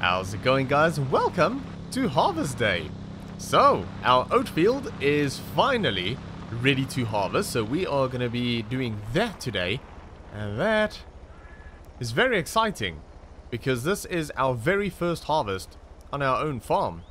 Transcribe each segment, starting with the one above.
How's it going guys? Welcome to Harvest Day. So, our oat field is finally ready to harvest, so we are going to be doing that today. And that is very exciting, because this is our very first harvest on our own farm.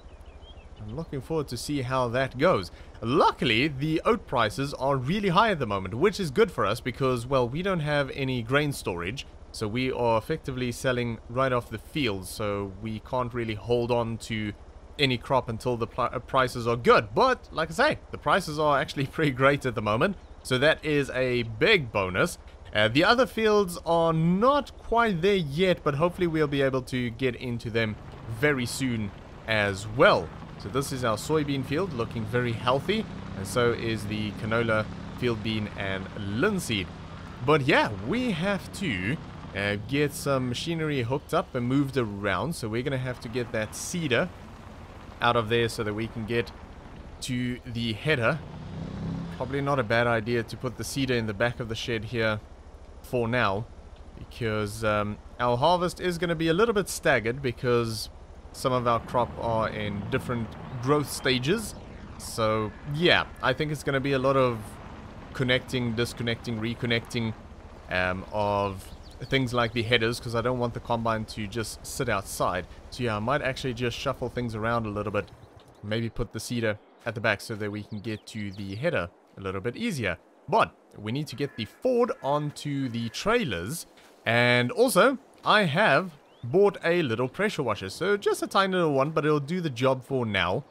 I'm looking forward to see how that goes. Luckily, the oat prices are really high at the moment, which is good for us because, well, we don't have any grain storage. So we are effectively selling right off the field, so we can't really hold on to any crop until the uh, prices are good. But, like I say, the prices are actually pretty great at the moment, so that is a big bonus. Uh, the other fields are not quite there yet, but hopefully we'll be able to get into them very soon as well. So this is our soybean field looking very healthy, and so is the canola, field bean, and linseed. But yeah, we have to uh, get some machinery hooked up and moved around. So we're going to have to get that seeder out of there so that we can get to the header. Probably not a bad idea to put the seeder in the back of the shed here for now. Because um, our harvest is going to be a little bit staggered because some of our crop are in different growth stages. So yeah, I think it's going to be a lot of connecting, disconnecting, reconnecting um, of things like the headers because I don't want the combine to just sit outside. So yeah, I might actually just shuffle things around a little bit. Maybe put the seeder at the back so that we can get to the header a little bit easier. But we need to get the Ford onto the trailers. And also, I have bought a little pressure washer. So just a tiny little one, but it'll do the job for now.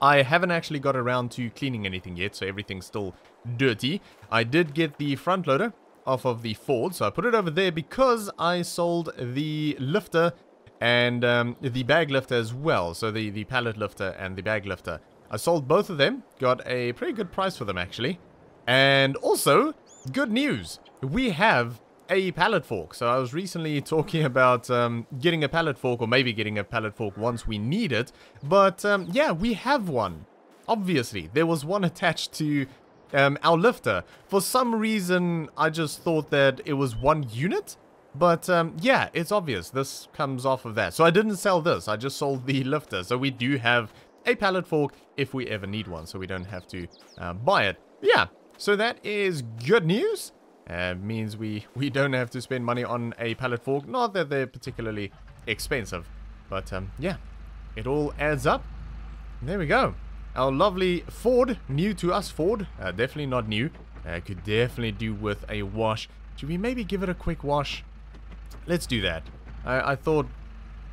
I haven't actually got around to cleaning anything yet, so everything's still dirty. I did get the front loader off of the Ford. So I put it over there because I sold the lifter and um, the bag lifter as well. So the, the pallet lifter and the bag lifter. I sold both of them. Got a pretty good price for them actually. And also, good news. We have a pallet fork. So I was recently talking about um, getting a pallet fork or maybe getting a pallet fork once we need it. But um, yeah, we have one. Obviously, there was one attached to um, our lifter. For some reason, I just thought that it was one unit. But um, yeah, it's obvious. This comes off of that. So I didn't sell this. I just sold the lifter. So we do have a pallet fork if we ever need one. So we don't have to uh, buy it. Yeah, so that is good news. Uh, means we, we don't have to spend money on a pallet fork. Not that they're particularly expensive. But um, yeah, it all adds up. There we go. Our lovely Ford, new to us Ford, uh, definitely not new. Uh, could definitely do with a wash. Should we maybe give it a quick wash? Let's do that. I, I thought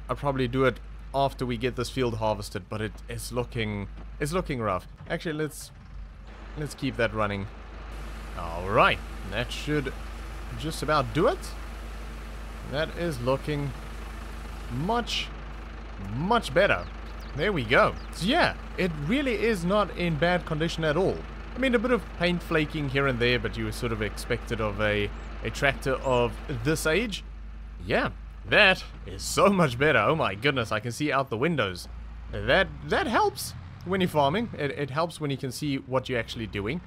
I'd probably do it after we get this field harvested, but it's looking it's looking rough. Actually, let's let's keep that running. All right, that should just about do it. That is looking much much better. There we go. So yeah, it really is not in bad condition at all. I mean, a bit of paint flaking here and there, but you sort of expected of a, a tractor of this age. Yeah, that is so much better. Oh my goodness, I can see out the windows. That that helps when you're farming. It, it helps when you can see what you're actually doing.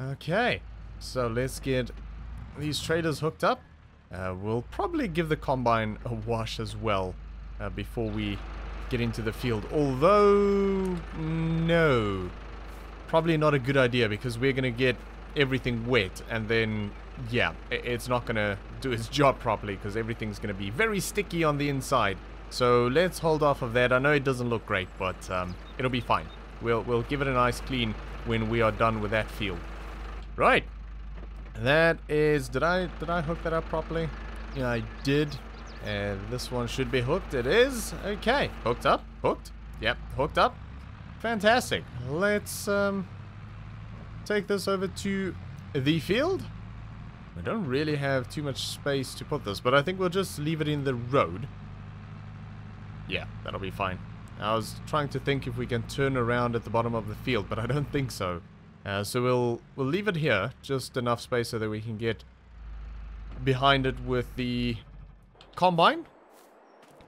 Okay, so let's get these trailers hooked up. Uh, we'll probably give the combine a wash as well uh, before we get into the field. Although, no. Probably not a good idea because we're going to get everything wet and then, yeah, it's not going to do its job properly because everything's going to be very sticky on the inside. So let's hold off of that. I know it doesn't look great, but um, it'll be fine. We'll, we'll give it a nice clean when we are done with that field. Right. That is... Did I, did I hook that up properly? Yeah, I did. And this one should be hooked. It is. Okay. Hooked up. Hooked. Yep. Hooked up. Fantastic. Let's um, take this over to the field. I don't really have too much space to put this, but I think we'll just leave it in the road. Yeah, that'll be fine. I was trying to think if we can turn around at the bottom of the field, but I don't think so. Uh, so we'll we'll leave it here, just enough space so that we can get behind it with the combine.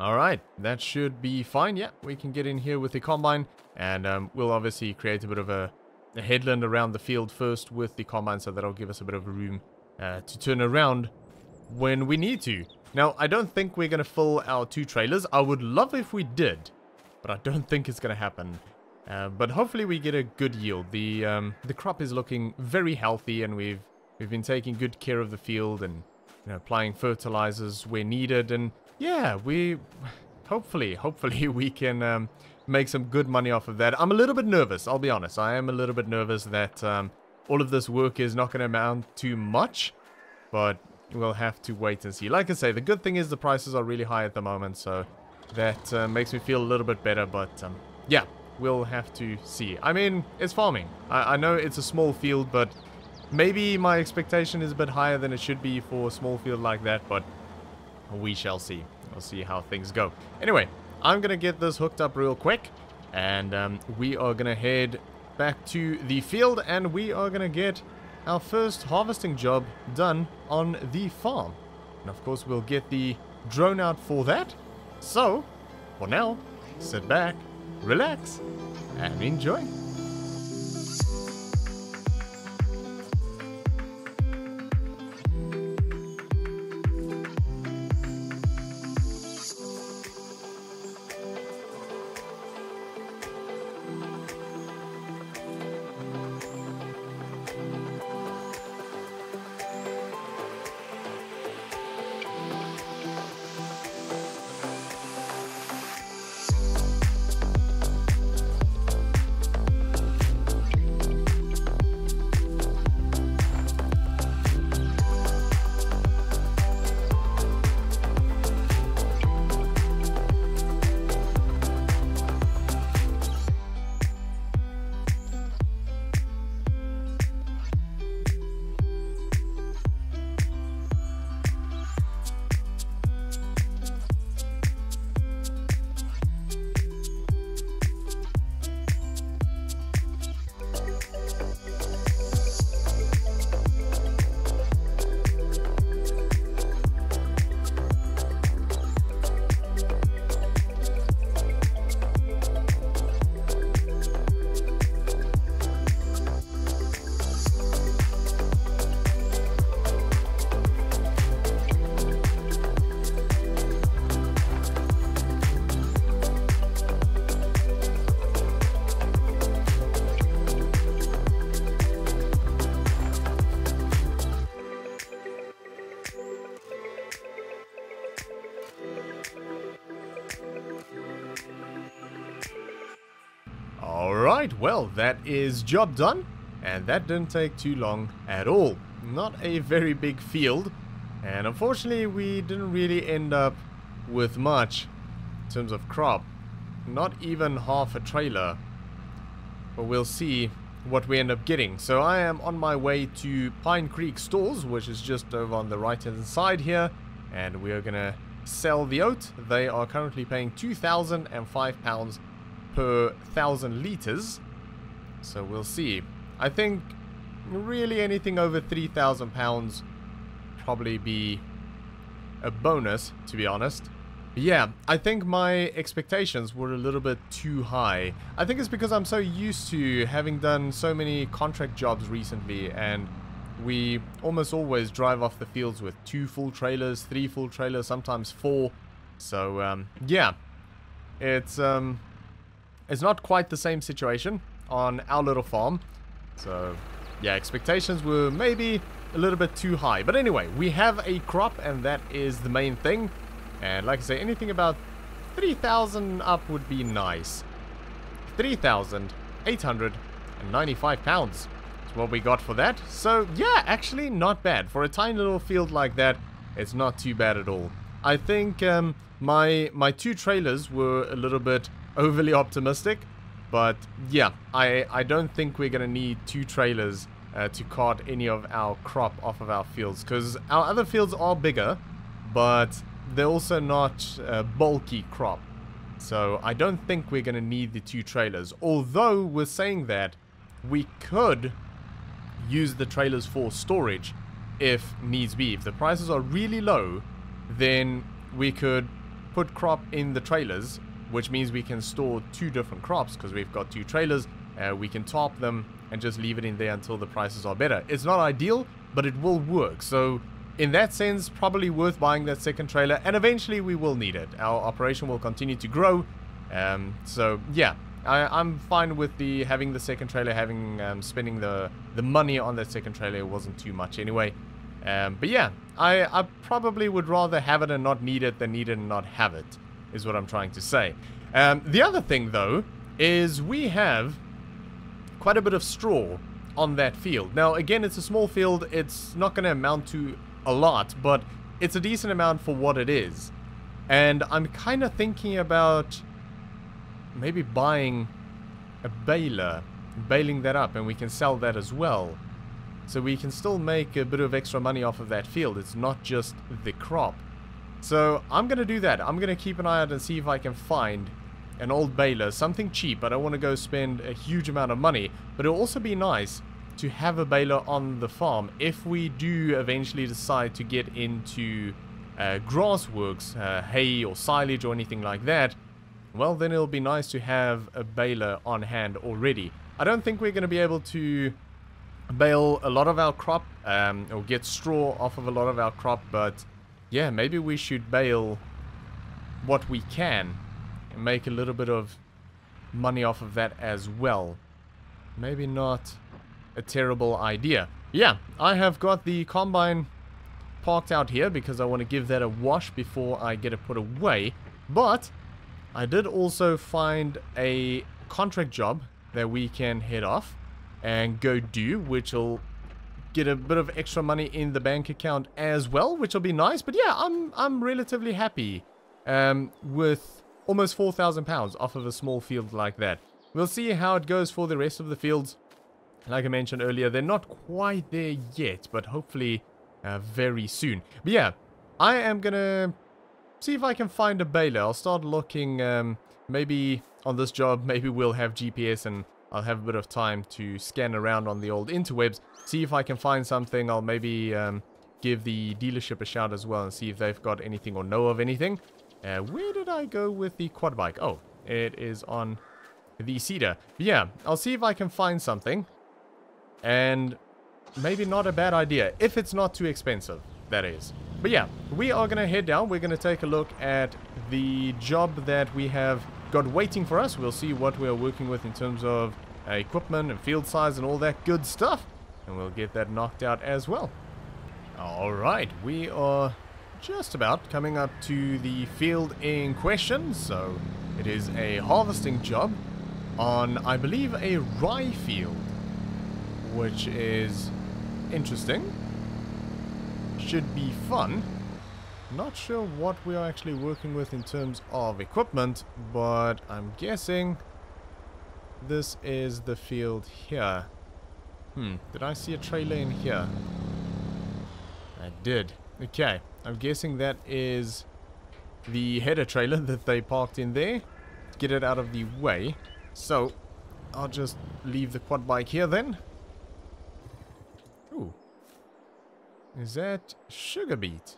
Alright, that should be fine. Yeah, we can get in here with the combine. And um, we'll obviously create a bit of a, a, headland around the field first with the combine. So that'll give us a bit of room uh, to turn around when we need to. Now, I don't think we're going to fill our two trailers. I would love if we did, but I don't think it's going to happen. Uh, but hopefully we get a good yield. The um, the crop is looking very healthy and we've we've been taking good care of the field and you know, applying fertilizers where needed. And yeah, we hopefully, hopefully we can um, make some good money off of that. I'm a little bit nervous, I'll be honest. I am a little bit nervous that um, all of this work is not going to amount to much. But we'll have to wait and see. Like I say, the good thing is the prices are really high at the moment, so that uh, makes me feel a little bit better, but um, yeah, we'll have to see. I mean, it's farming. I, I, know it's a small field, but maybe my expectation is a bit higher than it should be for a small field like that, but we shall see. We'll see how things go. Anyway, I'm going to get this hooked up real quick, and um, we are going to head back to the field, and we are going to get our first harvesting job done on the farm. And of course, we'll get the drone out for that. So, for now, sit back, relax, and enjoy. Well, that is job done. And that didn't take too long at all. Not a very big field. And unfortunately, we didn't really end up with much in terms of crop. Not even half a trailer. But we'll see what we end up getting. So I am on my way to Pine Creek Stores, which is just over on the right hand side here. And we are going to sell the oat. They are currently paying £2,005 per thousand liters. So we'll see. I think really anything over 3,000 pounds probably be a bonus, to be honest. Yeah, I think my expectations were a little bit too high. I think it's because I'm so used to having done so many contract jobs recently and we almost always drive off the fields with two full trailers, three full trailers, sometimes four. So, um, yeah, it's um, it's not quite the same situation on our little farm. So, yeah, expectations were maybe a little bit too high. But anyway, we have a crop and that is the main thing. And like I say, anything about 3,000 up would be nice. 3,895 pounds is what we got for that. So, yeah, actually not bad. For a tiny little field like that, it's not too bad at all. I think um, my my two trailers were a little bit overly optimistic. But yeah, I, I don't think we're going to need two trailers uh, to cart any of our crop off of our fields. Because our other fields are bigger, but they're also not uh, bulky crop. So I don't think we're going to need the two trailers. Although we're saying that we could use the trailers for storage if needs be. If the prices are really low, then we could put crop in the trailers which means we can store two different crops because we've got two trailers. Uh, we can top them and just leave it in there until the prices are better. It's not ideal, but it will work. So in that sense, probably worth buying that second trailer, and eventually we will need it. Our operation will continue to grow, um, so yeah, I, am fine with the having the second trailer, having um, spending the the money on that second trailer wasn't too much anyway. Um, but yeah, I, I probably would rather have it and not need it than need it and not have it, is what I'm trying to say. Um, the other thing though is we have quite a bit of straw on that field. Now again, it's a small field. It's not going to amount to a lot, but it's a decent amount for what it is. And I'm kind of thinking about maybe buying a baler, baling that up, and we can sell that as well. So we can still make a bit of extra money off of that field. It's not just the crop. So I'm going to do that. I'm going to keep an eye out and see if I can find an old baler, something cheap. I don't want to go spend a huge amount of money, but it'll also be nice to have a baler on the farm if we do eventually decide to get into uh, grass works, uh, hay or silage or anything like that, well then it'll be nice to have a baler on hand already. I don't think we're going to be able to bale a lot of our crop um, or get straw off of a lot of our crop, but yeah, maybe we should bale what we can and make a little bit of money off of that as well. Maybe not a terrible idea. Yeah, I have got the combine parked out here because I want to give that a wash before I get it put away. But I did also find a contract job that we can head off and go do, which will get a bit of extra money in the bank account as well, which will be nice. But yeah, I'm I'm relatively happy um, with almost 4,000 pounds off of a small field like that. We'll see how it goes for the rest of the fields. Like I mentioned earlier, they're not quite there yet, but hopefully uh, very soon. But yeah, I am gonna see if I can find a baler. I'll start looking, um, maybe on this job, maybe we'll have GPS and I'll have a bit of time to scan around on the old interwebs, see if I can find something. I'll maybe um, give the dealership a shout as well and see if they've got anything or know of anything. Uh, where did I go with the quad bike? Oh, it is on the seeder. But Yeah, I'll see if I can find something. And maybe not a bad idea, if it's not too expensive, that is. But yeah, we are going to head down. We're going to take a look at the job that we have got waiting for us. We'll see what we are working with in terms of uh, equipment and field size and all that good stuff. And we'll get that knocked out as well. Alright, we are just about coming up to the field in question. So it is a harvesting job on, I believe, a rye field which is interesting. Should be fun. Not sure what we are actually working with in terms of equipment, but I'm guessing this is the field here. Hmm, did I see a trailer in here? I did. Okay, I'm guessing that is the header trailer that they parked in there. Get it out of the way. So, I'll just leave the quad bike here then. Ooh. Is that sugar beet?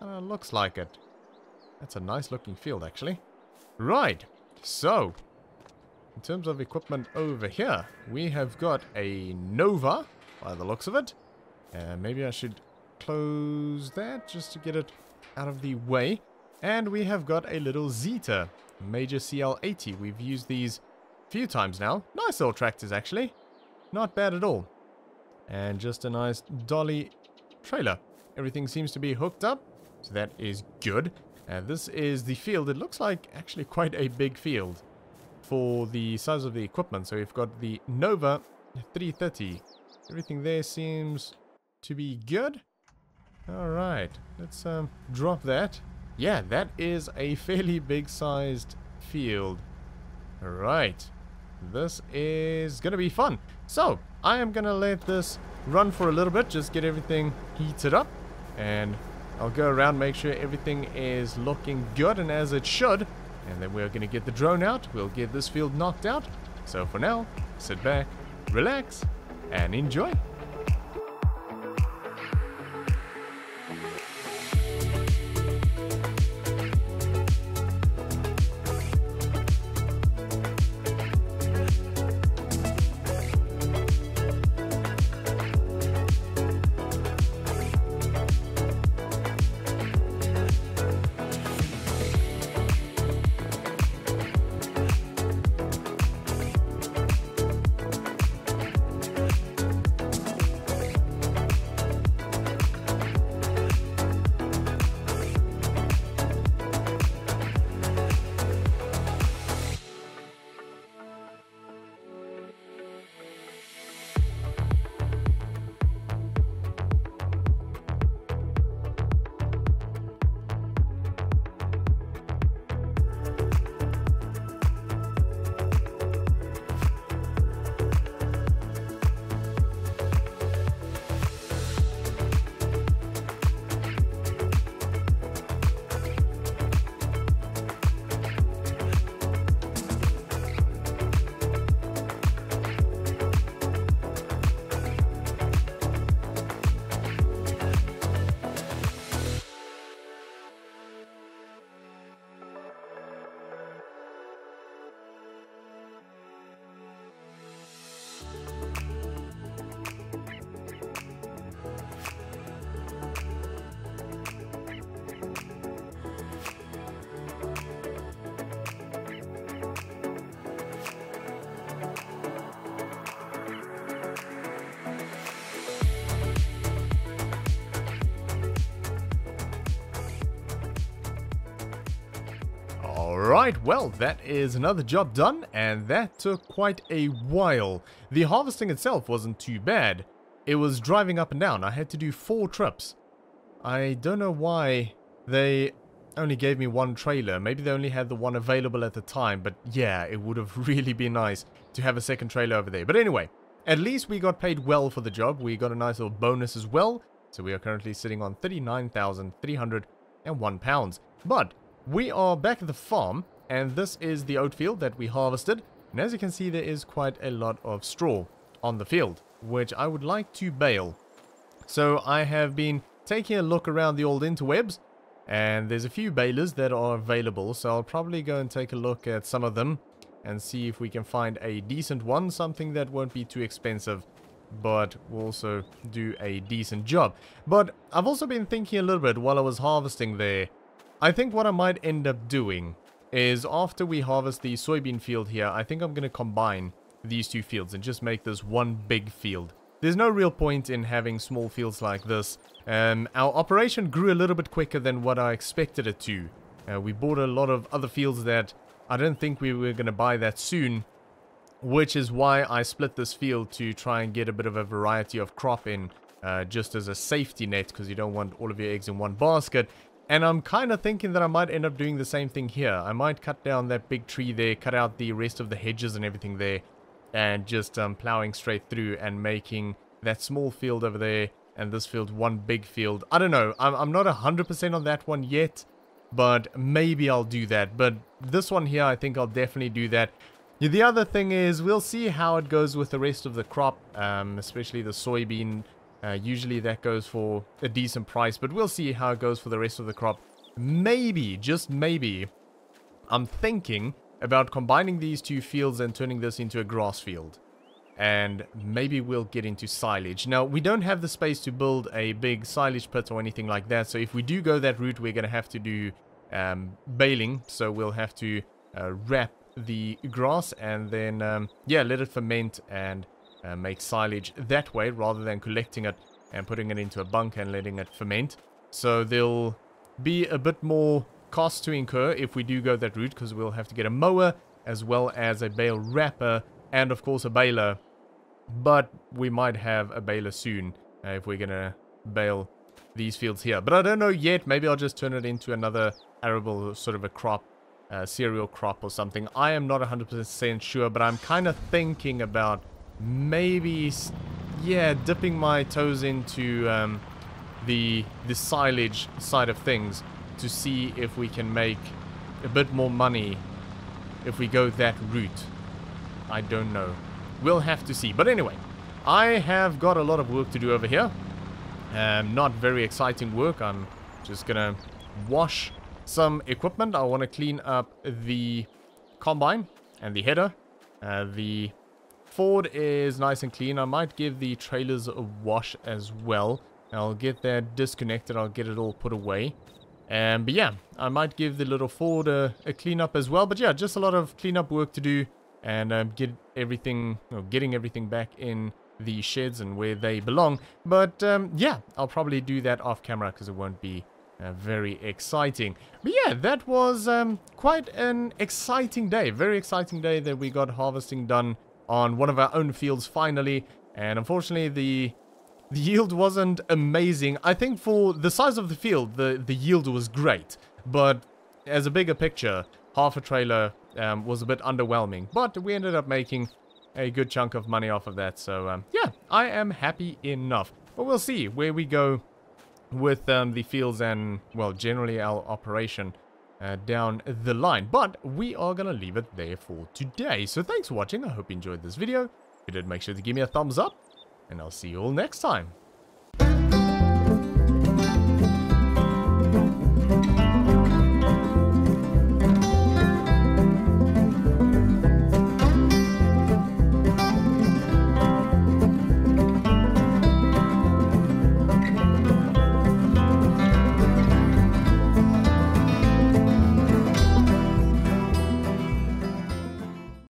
Uh, looks like it. That's a nice looking field actually. Right, so in terms of equipment over here, we have got a Nova by the looks of it. Uh, maybe I should close that just to get it out of the way. And we have got a little Zetor, Major CL80. We've used these a few times now. Nice little tractors actually. Not bad at all. And just a nice dolly trailer. Everything seems to be hooked up, so that is good. Uh, this is the field. It looks like actually quite a big field for the size of the equipment. So we've got the Nova 330. Everything there seems to be good. Alright, let's um, drop that. Yeah, that is a fairly big sized field. Alright, this is going to be fun. So, I am going to let this run for a little bit, just get everything heated up. And I'll go around, make sure everything is looking good and as it should. And then we're going to get the drone out. We'll get this field knocked out. So for now, sit back, relax, and enjoy. Right, well, that is another job done, and that took quite a while. The harvesting itself wasn't too bad. It was driving up and down. I had to do four trips. I don't know why they only gave me one trailer. Maybe they only had the one available at the time, but yeah, it would have really been nice to have a second trailer over there. But anyway, at least we got paid well for the job. We got a nice little bonus as well. So we are currently sitting on 39,301 pounds. But we are back at the farm, and this is the oat field that we harvested. And as you can see, there is quite a lot of straw on the field, which I would like to bale. So I have been taking a look around the old interwebs, and there's a few balers that are available, so I'll probably go and take a look at some of them and see if we can find a decent one, something that won't be too expensive, but will also do a decent job. But I've also been thinking a little bit while I was harvesting there, I think what I might end up doing is after we harvest the soybean field here, I think I'm going to combine these two fields and just make this one big field. There's no real point in having small fields like this. Um, our operation grew a little bit quicker than what I expected it to. Uh, we bought a lot of other fields that I didn't think we were going to buy that soon, which is why I split this field to try and get a bit of a variety of crop in, uh, just as a safety net, because you don't want all of your eggs in one basket. And I'm kind of thinking that I might end up doing the same thing here. I might cut down that big tree there, cut out the rest of the hedges and everything there, and just um, plowing straight through and making that small field over there and this field one big field. I don't know. I'm, I'm not 100% on that one yet, but maybe I'll do that. But this one here, I think I'll definitely do that. The other thing is, we'll see how it goes with the rest of the crop, um, especially the soybean uh, usually that goes for a decent price, but we'll see how it goes for the rest of the crop. Maybe, just maybe, I'm thinking about combining these two fields and turning this into a grass field. And maybe we'll get into silage. Now, we don't have the space to build a big silage pit or anything like that, so if we do go that route, we're going to have to do um, baling, so we'll have to uh, wrap the grass and then, um, yeah, let it ferment and uh, make silage that way rather than collecting it and putting it into a bunker and letting it ferment. So there'll be a bit more cost to incur if we do go that route because we'll have to get a mower as well as a bale wrapper and of course a baler. But we might have a baler soon uh, if we're going to bale these fields here. But I don't know yet. Maybe I'll just turn it into another arable sort of a crop, uh, cereal crop or something. I am not 100% sure, but I'm kind of thinking about maybe, yeah, dipping my toes into um, the, the silage side of things to see if we can make a bit more money if we go that route. I don't know. We'll have to see. But anyway, I have got a lot of work to do over here. Um, not very exciting work. I'm just gonna wash some equipment. I want to clean up the combine and the header. Uh, the Ford is nice and clean. I might give the trailers a wash as well. I'll get that disconnected. I'll get it all put away. Um, but yeah, I might give the little Ford a, a cleanup as well. But yeah, just a lot of cleanup work to do and um, get everything, getting everything back in the sheds and where they belong. But um, yeah, I'll probably do that off camera because it won't be uh, very exciting. But yeah, that was um, quite an exciting day. Very exciting day that we got harvesting done on one of our own fields finally. And unfortunately, the the yield wasn't amazing. I think for the size of the field, the, the yield was great. But as a bigger picture, half a trailer um, was a bit underwhelming. But we ended up making a good chunk of money off of that. So um, yeah, I am happy enough. But we'll see where we go with um, the fields and, well, generally our operation uh, down the line. But we are going to leave it there for today. So thanks for watching. I hope you enjoyed this video. If you did, make sure to give me a thumbs up. And I'll see you all next time.